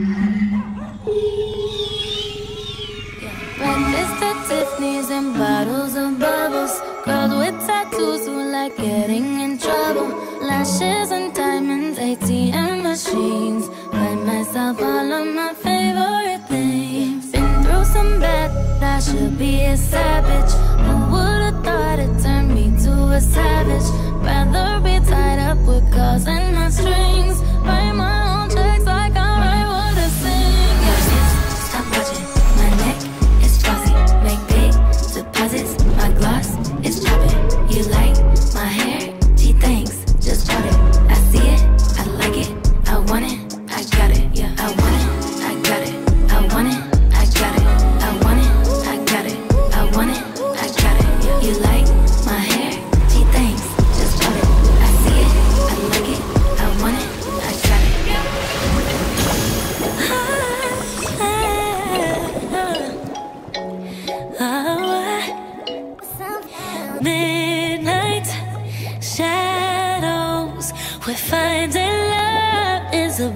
Breakfast at Tiffany's and bottles of bubbles. Girls with tattoos who like getting in trouble. Lashes and diamonds, ATM machines. Buy myself all of my favorite things. Been through some bad, I should be a savage. Who would've thought it turned. midnight shadows, we're finding love is a